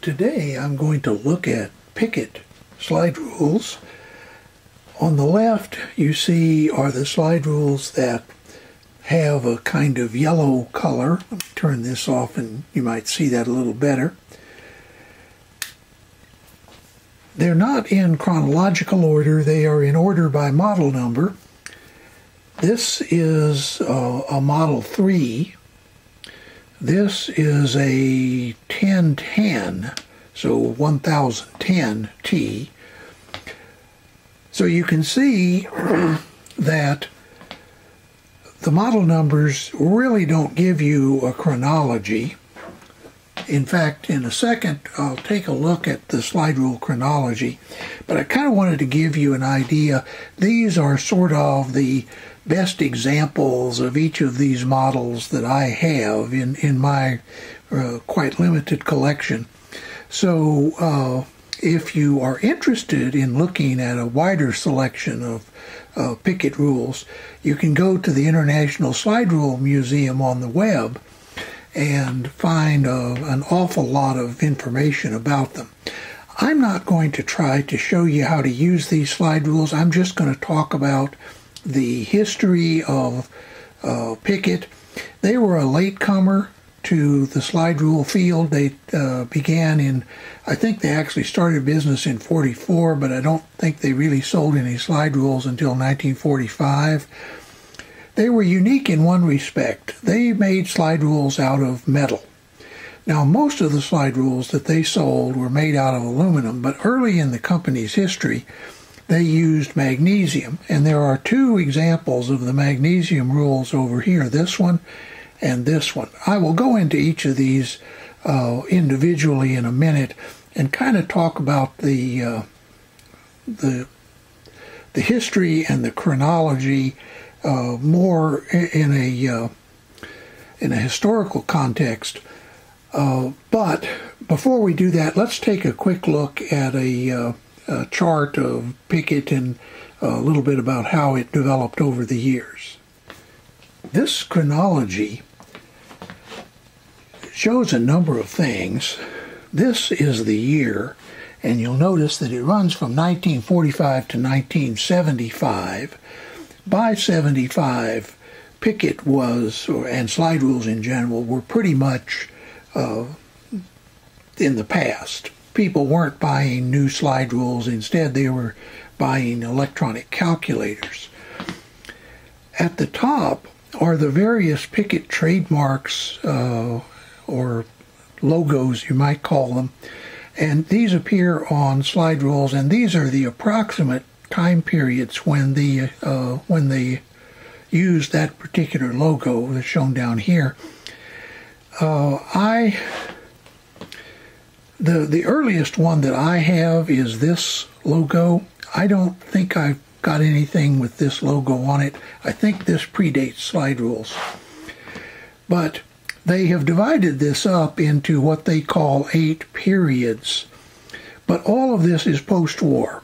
Today I'm going to look at Pickett slide rules. On the left you see are the slide rules that have a kind of yellow color. Turn this off and you might see that a little better. They're not in chronological order, they are in order by model number. This is uh, a Model 3 this is a 1010, so 1010T. So you can see that the model numbers really don't give you a chronology. In fact, in a second, I'll take a look at the slide rule chronology, but I kind of wanted to give you an idea. These are sort of the best examples of each of these models that I have in, in my uh, quite limited collection. So uh, if you are interested in looking at a wider selection of uh, Pickett rules, you can go to the International Slide Rule Museum on the web and find uh, an awful lot of information about them. I'm not going to try to show you how to use these slide rules. I'm just going to talk about the history of uh, Pickett. They were a latecomer to the slide rule field. They uh, began in, I think they actually started business in 44, but I don't think they really sold any slide rules until 1945. They were unique in one respect. They made slide rules out of metal. Now, most of the slide rules that they sold were made out of aluminum, but early in the company's history, they used magnesium. And there are two examples of the magnesium rules over here, this one and this one. I will go into each of these uh, individually in a minute and kind of talk about the uh, the the history and the chronology uh, more in a uh, in a historical context. Uh, but before we do that, let's take a quick look at a uh, uh, chart of Pickett and a little bit about how it developed over the years. This chronology shows a number of things. This is the year, and you'll notice that it runs from 1945 to 1975. By 75, Pickett was, and slide rules in general, were pretty much uh, in the past people weren't buying new slide rules. Instead, they were buying electronic calculators. At the top are the various Pickett trademarks uh, or logos, you might call them. And these appear on slide rules, and these are the approximate time periods when the uh, when they used that particular logo that's shown down here. Uh, I the, the earliest one that I have is this logo. I don't think I've got anything with this logo on it. I think this predates slide rules. But they have divided this up into what they call eight periods. But all of this is post-war.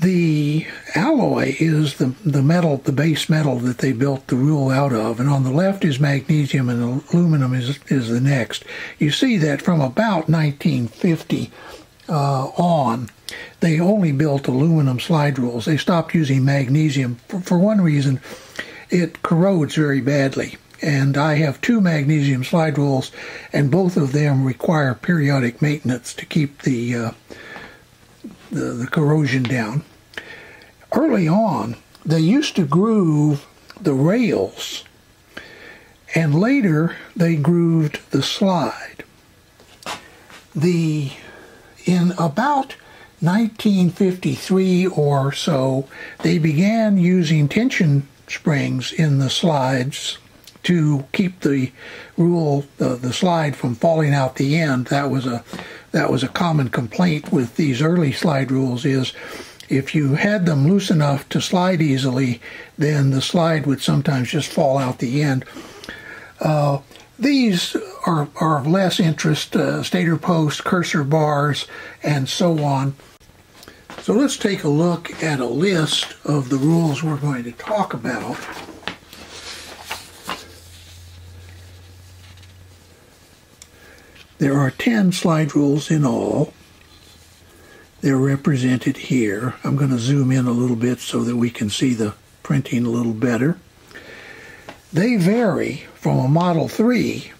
The alloy is the, the metal, the base metal that they built the rule out of, and on the left is magnesium and aluminum is, is the next. You see that from about 1950 uh, on, they only built aluminum slide rules. They stopped using magnesium for, for one reason, it corrodes very badly. And I have two magnesium slide rules, and both of them require periodic maintenance to keep the uh, the, the corrosion down early on, they used to groove the rails, and later they grooved the slide. The in about 1953 or so, they began using tension springs in the slides to keep the rule uh, the slide from falling out the end. That was a that was a common complaint with these early slide rules is if you had them loose enough to slide easily, then the slide would sometimes just fall out the end. Uh, these are, are of less interest, uh, stator posts, cursor bars, and so on. So let's take a look at a list of the rules we're going to talk about. There are 10 slide rules in all. They're represented here. I'm going to zoom in a little bit so that we can see the printing a little better. They vary from a Model 3,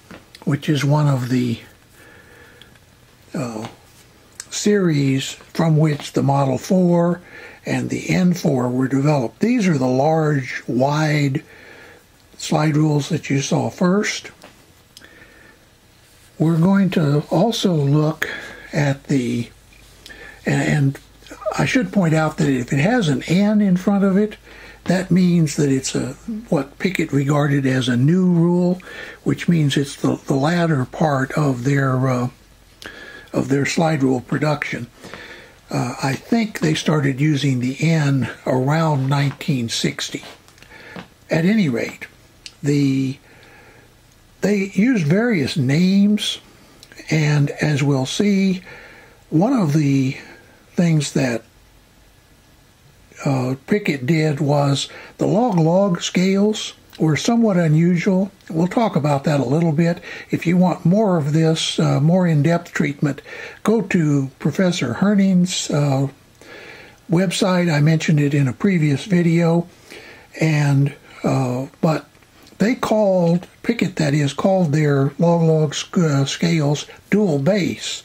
which is one of the uh, series from which the Model 4 and the N4 were developed. These are the large, wide slide rules that you saw first. We're going to also look at the, and I should point out that if it has an N in front of it, that means that it's a what Pickett regarded as a new rule, which means it's the, the latter part of their uh, of their slide rule production. Uh, I think they started using the N around 1960. At any rate, the they used various names, and as we'll see, one of the things that uh, Pickett did was the log-log scales were somewhat unusual. We'll talk about that a little bit. If you want more of this, uh, more in-depth treatment, go to Professor Herning's uh, website. I mentioned it in a previous video, and uh, but they called Pickett, that is, called their log-log uh, scales dual base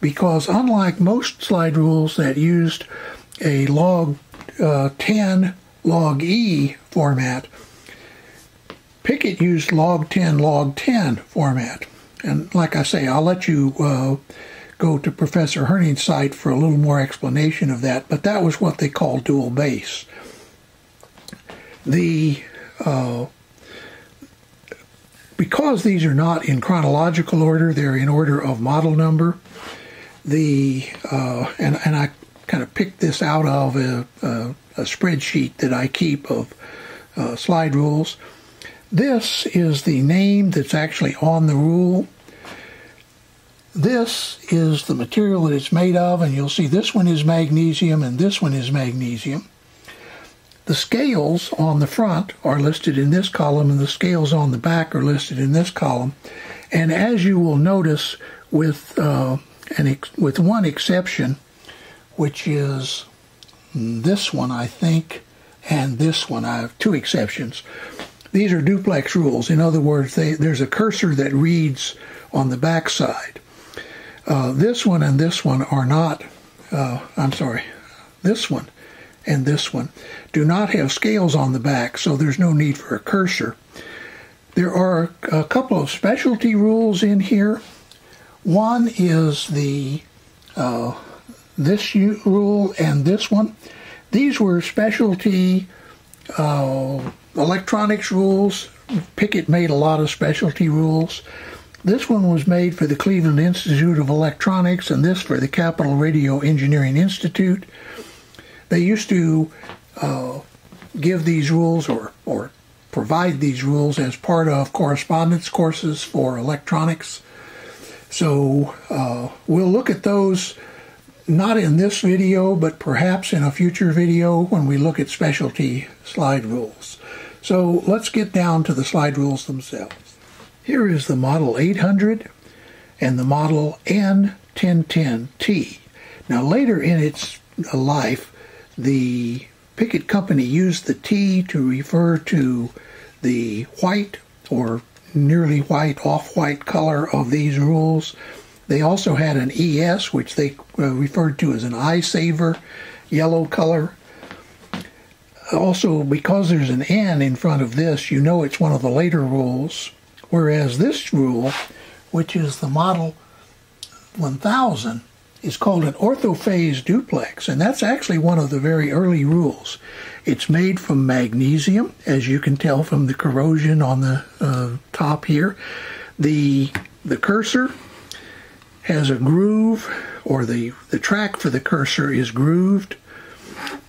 because unlike most slide rules that used a log uh, 10 log E format, Pickett used log 10 log 10 format. And like I say, I'll let you uh, go to Professor Herning's site for a little more explanation of that, but that was what they called dual base. The uh, because these are not in chronological order, they're in order of model number. The uh, and and I kind of picked this out of a, a, a spreadsheet that I keep of uh, slide rules. This is the name that's actually on the rule. This is the material that it's made of, and you'll see this one is magnesium and this one is magnesium. The scales on the front are listed in this column, and the scales on the back are listed in this column. And as you will notice, with uh, an with one exception, which is this one, I think, and this one. I have two exceptions. These are duplex rules. In other words, they, there's a cursor that reads on the back side. Uh, this one and this one are not, uh, I'm sorry, this one and this one do not have scales on the back, so there's no need for a cursor. There are a couple of specialty rules in here. One is the uh, this rule and this one. These were specialty uh, electronics rules. Pickett made a lot of specialty rules. This one was made for the Cleveland Institute of Electronics and this for the Capital Radio Engineering Institute. They used to uh, give these rules or, or provide these rules as part of correspondence courses for electronics. So uh, we'll look at those not in this video, but perhaps in a future video when we look at specialty slide rules. So let's get down to the slide rules themselves. Here is the Model 800 and the Model N1010T. Now later in its life, the Pickett Company used the T to refer to the white or nearly white, off-white color of these rules they also had an ES, which they uh, referred to as an eye saver, yellow color. Also, because there's an N in front of this, you know it's one of the later rules. Whereas this rule, which is the model 1000, is called an orthophase duplex, and that's actually one of the very early rules. It's made from magnesium, as you can tell from the corrosion on the uh, top here. The the cursor has a groove or the, the track for the cursor is grooved.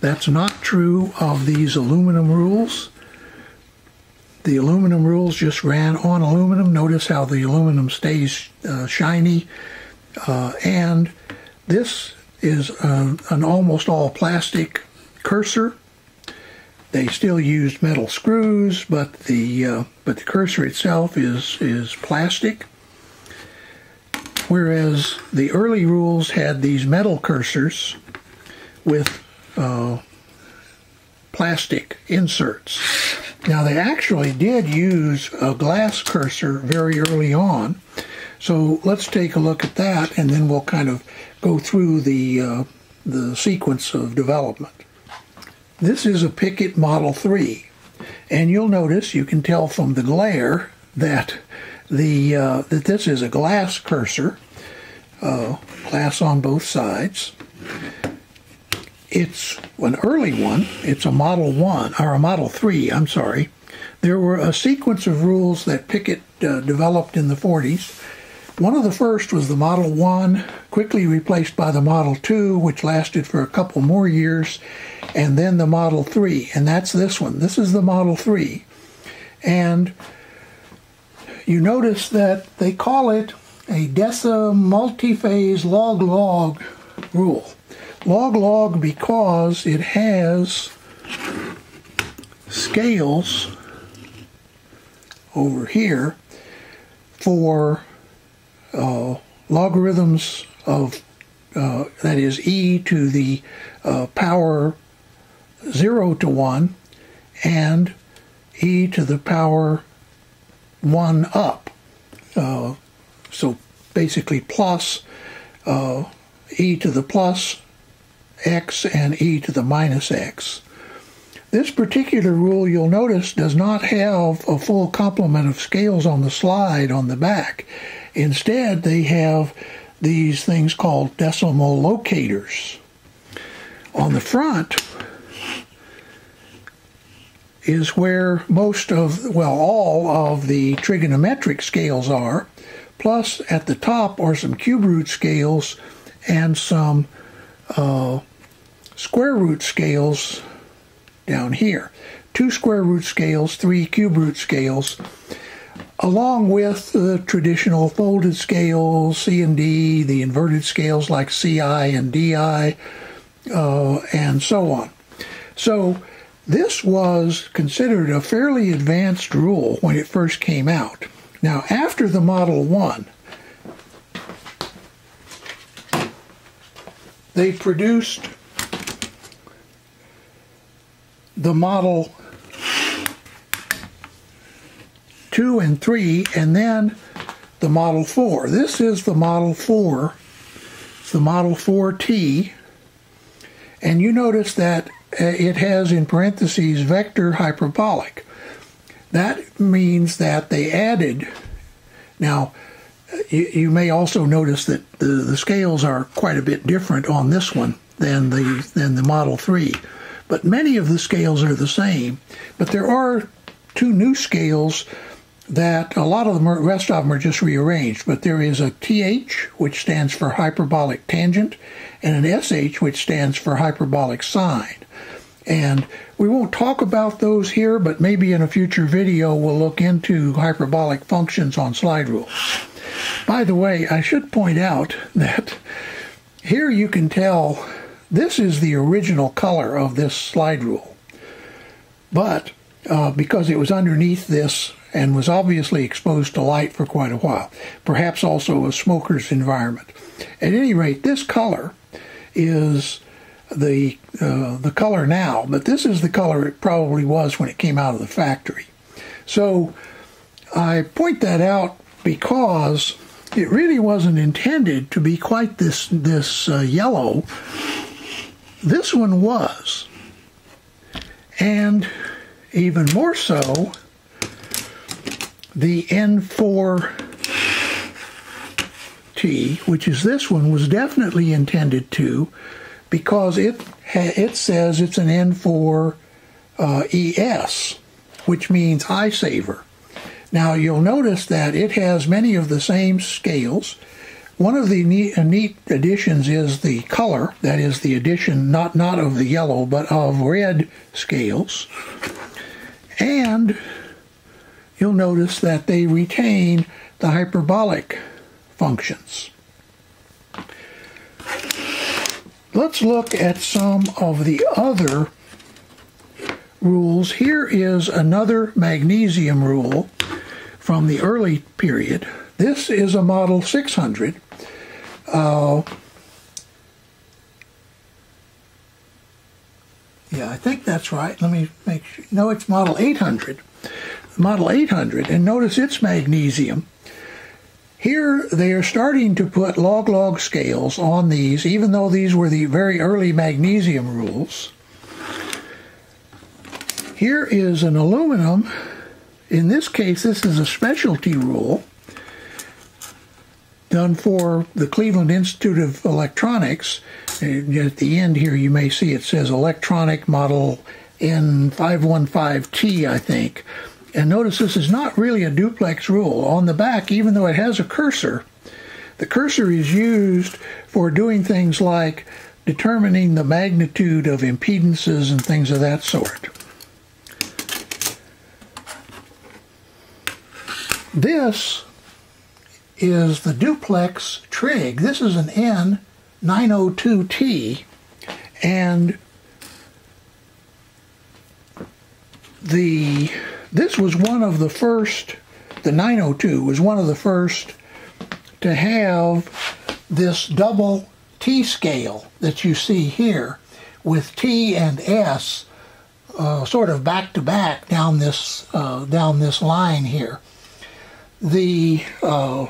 That's not true of these aluminum rules. The aluminum rules just ran on aluminum. Notice how the aluminum stays uh, shiny. Uh, and this is uh, an almost all plastic cursor. They still used metal screws, but the uh, but the cursor itself is is plastic. whereas the early rules had these metal cursors with uh, plastic inserts. Now they actually did use a glass cursor very early on, so let's take a look at that and then we'll kind of go through the, uh, the sequence of development. This is a Pickett Model 3 and you'll notice, you can tell from the glare that the uh, that this is a glass cursor, uh, glass on both sides. It's an early one. It's a Model 1, or a Model 3, I'm sorry. There were a sequence of rules that Pickett uh, developed in the 40s. One of the first was the Model 1, quickly replaced by the Model 2, which lasted for a couple more years, and then the Model 3, and that's this one. This is the Model 3. And you notice that they call it a DESA multi-phase log-log rule. Log-log because it has scales over here for uh, logarithms of, uh, that is e to the uh, power 0 to 1 and e to the power 1 up. Uh, so basically plus uh, e to the plus x and e to the minus x. This particular rule, you'll notice, does not have a full complement of scales on the slide on the back. Instead, they have these things called decimal locators. On the front, is where most of, well, all of the trigonometric scales are. Plus, at the top are some cube root scales and some uh, square root scales down here. Two square root scales, three cube root scales, along with the traditional folded scales, C and D, the inverted scales like CI and DI, uh, and so on. So this was considered a fairly advanced rule when it first came out. Now, after the Model 1, they produced the Model 2 and 3, and then the Model 4. This is the Model 4. It's the Model 4T. And you notice that uh, it has in parentheses vector hyperbolic. That means that they added. Now, you, you, may also notice that the, the scales are quite a bit different on this one than the than the Model 3. But many of the scales are the same. But there are two new scales that a lot of them, are, rest of them are just rearranged. But there is a TH, which stands for hyperbolic tangent, and an SH, which stands for hyperbolic sine. And we won't talk about those here, but maybe in a future video we'll look into hyperbolic functions on slide rules. By the way, I should point out that here you can tell this is the original color of this slide rule. But uh, because it was underneath this and was obviously exposed to light for quite a while, perhaps also a smoker's environment. At any rate, this color is the uh, the color now, but this is the color it probably was when it came out of the factory. So I point that out because it really wasn't intended to be quite this this uh, yellow. This one was, and even more so, the N4 T, which is this one, was definitely intended to because it it says it's an N4 uh, ES, which means eye saver. Now you'll notice that it has many of the same scales. One of the neat, uh, neat additions is the color, that is the addition not, not of the yellow but of red scales. And you'll notice that they retain the hyperbolic functions. Let's look at some of the other rules. Here is another magnesium rule from the early period. This is a Model 600. Uh, yeah, I think that's right. Let me make sure. No, it's Model 800. Model 800, and notice it's magnesium. Here they are starting to put log-log scales on these, even though these were the very early magnesium rules. Here is an aluminum. In this case, this is a specialty rule done for the Cleveland Institute of Electronics. At the end here, you may see it says electronic model N515T, I think. And notice this is not really a duplex rule. On the back, even though it has a cursor, the cursor is used for doing things like determining the magnitude of impedances and things of that sort. This is the duplex trig. This is an N902T and the this was one of the first, the 902 was one of the first to have this double T scale that you see here with T and S uh, sort of back to back down this uh, down this line here. The uh,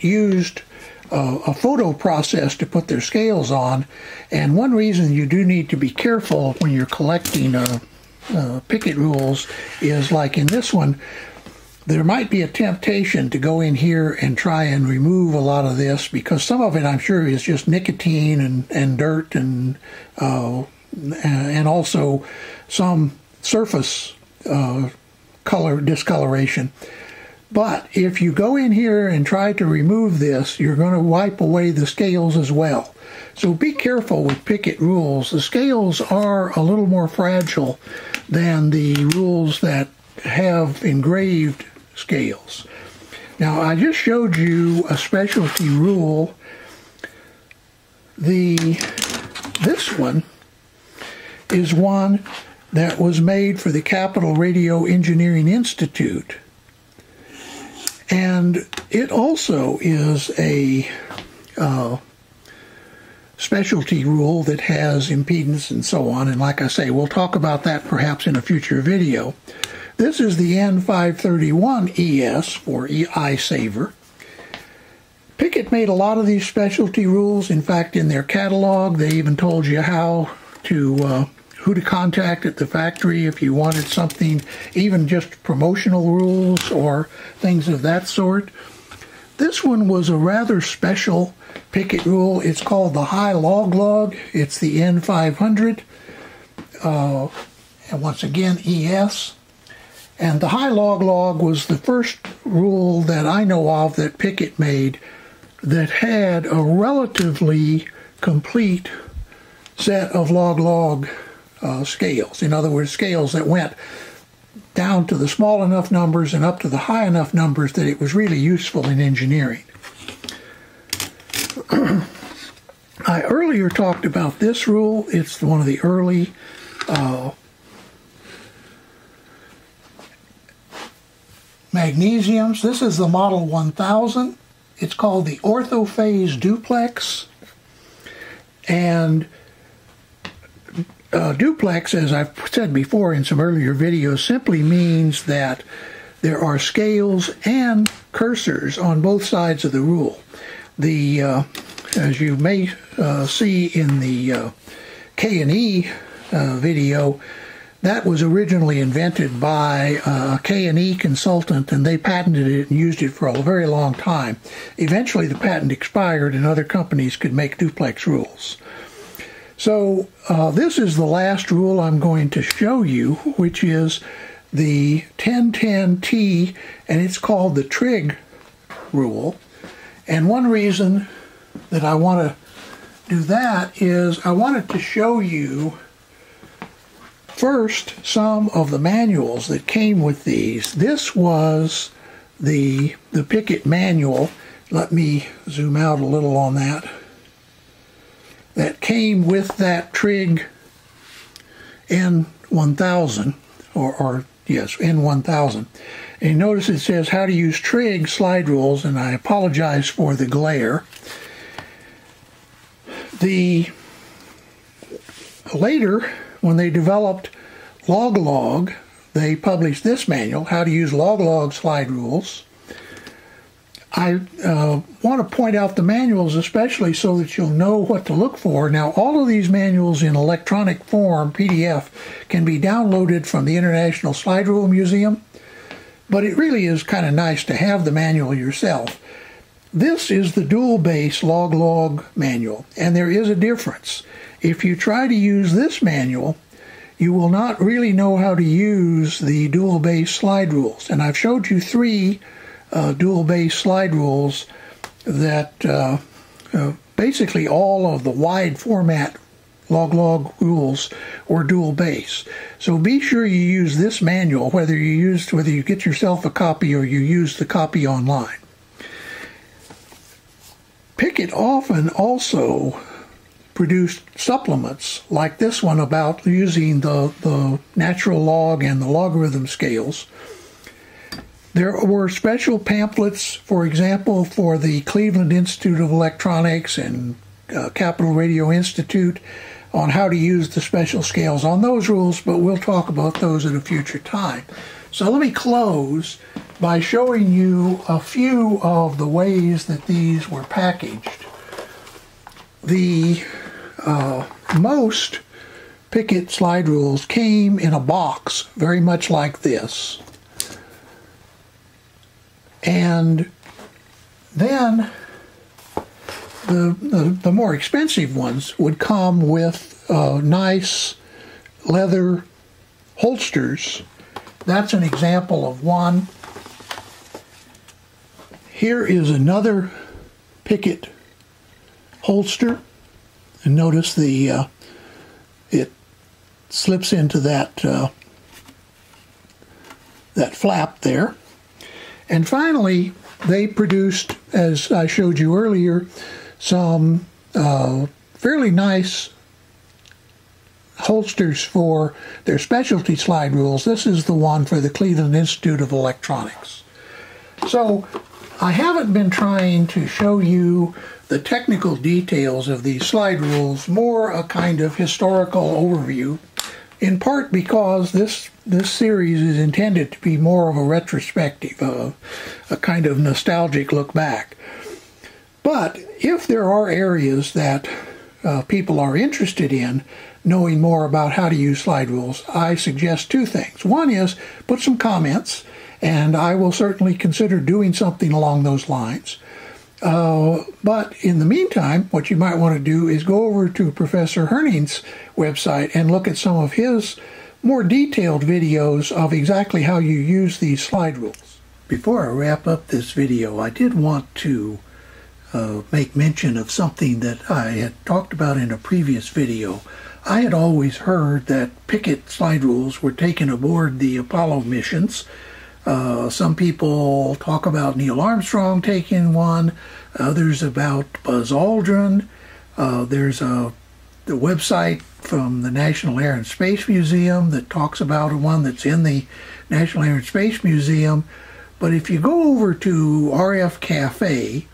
used uh, a photo process to put their scales on, and one reason you do need to be careful when you're collecting uh, Pickett rules is like in this one, there might be a temptation to go in here and try and remove a lot of this because some of it I'm sure is just nicotine and, and dirt and uh, and also some surface uh, color discoloration. But if you go in here and try to remove this, you're going to wipe away the scales as well. So be careful with Pickett rules. The scales are a little more fragile than the rules that have engraved scales. Now, I just showed you a specialty rule. The this one is one that was made for the Capital Radio Engineering Institute. And it also is a uh, specialty rule that has impedance and so on. And like I say, we'll talk about that perhaps in a future video. This is the N531ES for Eye Saver. Pickett made a lot of these specialty rules. In fact, in their catalog, they even told you how to uh, who to contact at the factory if you wanted something, even just promotional rules or things of that sort. This one was a rather special Pickett rule. It's called the high log log. It's the N500. Uh, and once again, ES. And the high log log was the first rule that I know of that Pickett made that had a relatively complete set of log log uh, scales. In other words, scales that went down to the small enough numbers and up to the high enough numbers that it was really useful in engineering. I earlier talked about this rule. It's one of the early uh, magnesiums. This is the Model 1000. It's called the Orthophase Duplex. And uh, duplex, as I've said before in some earlier videos, simply means that there are scales and cursors on both sides of the rule. The, uh, as you may uh, see in the uh, K&E uh, video, that was originally invented by a K&E consultant, and they patented it and used it for a very long time. Eventually, the patent expired, and other companies could make duplex rules. So uh, this is the last rule I'm going to show you, which is the 1010T, and it's called the trig rule. And one reason that I want to do that is I wanted to show you first some of the manuals that came with these. This was the the Pickett manual. Let me zoom out a little on that that came with that Trig N1000, or, or yes, N1000. And notice it says how to use trig slide rules, and I apologize for the glare. The later, when they developed LogLog, they published this manual, How to Use LogLog Slide Rules. I uh, want to point out the manuals especially so that you'll know what to look for. Now, all of these manuals in electronic form, PDF, can be downloaded from the International Slide Rule Museum, but it really is kind of nice to have the manual yourself. This is the dual base log log manual, and there is a difference. If you try to use this manual, you will not really know how to use the dual base slide rules. And I've showed you three uh, dual base slide rules that uh, uh, basically all of the wide format log log rules were dual base. So be sure you use this manual whether you use whether you get yourself a copy or you use the copy online. Pickett often also produced supplements like this one about using the, the natural log and the logarithm scales there were special pamphlets, for example, for the Cleveland Institute of Electronics and uh, Capital Radio Institute on how to use the special scales on those rules, but we'll talk about those at a future time. So let me close by showing you a few of the ways that these were packaged. The uh, most Pickett slide rules came in a box, very much like this. And then the, the, the more expensive ones would come with uh, nice leather holsters. That's an example of one. Here is another Pickett holster. And notice the uh, it slips into that uh, that flap there. And finally, they produced, as I showed you earlier, some uh, fairly nice holsters for their specialty slide rules. This is the one for the Cleveland Institute of Electronics. So I haven't been trying to show you the technical details of these slide rules, more a kind of historical overview in part because this this series is intended to be more of a retrospective, uh, a kind of nostalgic look back. But if there are areas that uh, people are interested in knowing more about how to use slide rules, I suggest two things. One is put some comments, and I will certainly consider doing something along those lines. Uh, but in the meantime, what you might want to do is go over to Professor Herning's website and look at some of his more detailed videos of exactly how you use these slide rules. Before I wrap up this video, I did want to uh, make mention of something that I had talked about in a previous video. I had always heard that Pickett slide rules were taken aboard the Apollo missions uh, some people talk about Neil Armstrong taking one, others about Buzz Aldrin. Uh, there's a the website from the National Air and Space Museum that talks about one that's in the National Air and Space Museum. But if you go over to RF Cafe,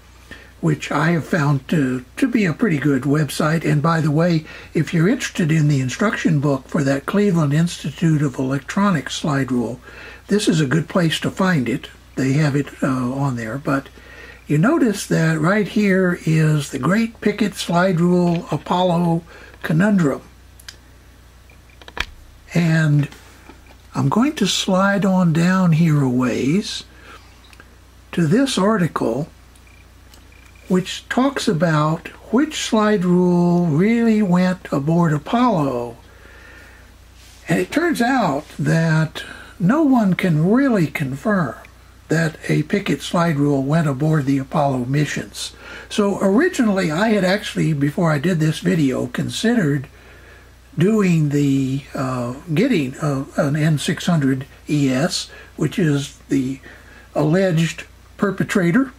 which I have found to, to be a pretty good website. And by the way, if you're interested in the instruction book for that Cleveland Institute of Electronics slide rule, this is a good place to find it. They have it uh, on there, but you notice that right here is the Great Pickett Slide Rule Apollo Conundrum. And I'm going to slide on down here a ways to this article which talks about which slide rule really went aboard Apollo. And it turns out that no one can really confirm that a Pickett slide rule went aboard the Apollo missions. So originally I had actually, before I did this video, considered doing the, uh, getting an N600 ES, which is the alleged perpetrator,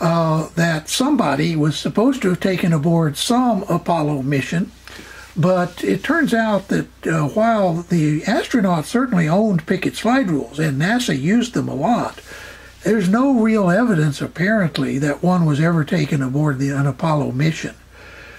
uh, that somebody was supposed to have taken aboard some Apollo mission But it turns out that uh, while the astronauts certainly owned Pickett slide rules and NASA used them a lot, there's no real evidence apparently that one was ever taken aboard the, an Apollo mission.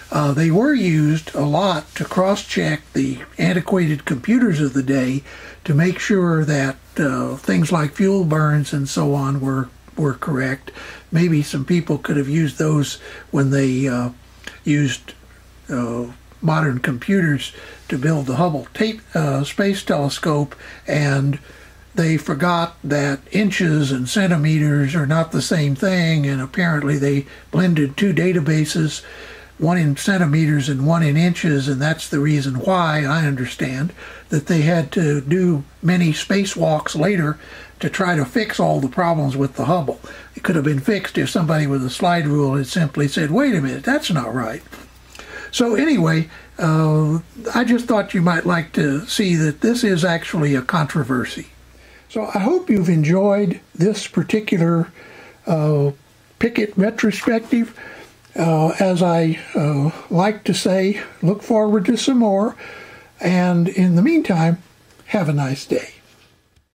Uh, they were used a lot to cross-check the antiquated computers of the day to make sure that uh, things like fuel burns and so on were were correct. Maybe some people could have used those when they uh, used uh, modern computers to build the Hubble tape, uh, Space Telescope, and they forgot that inches and centimeters are not the same thing, and apparently they blended two databases one in centimeters and one in inches, and that's the reason why I understand that they had to do many spacewalks later to try to fix all the problems with the Hubble. It could have been fixed if somebody with a slide rule had simply said, wait a minute, that's not right. So, anyway, uh, I just thought you might like to see that this is actually a controversy. So, I hope you've enjoyed this particular uh, Pickett retrospective. Uh, as I uh, like to say, look forward to some more. And in the meantime, have a nice day.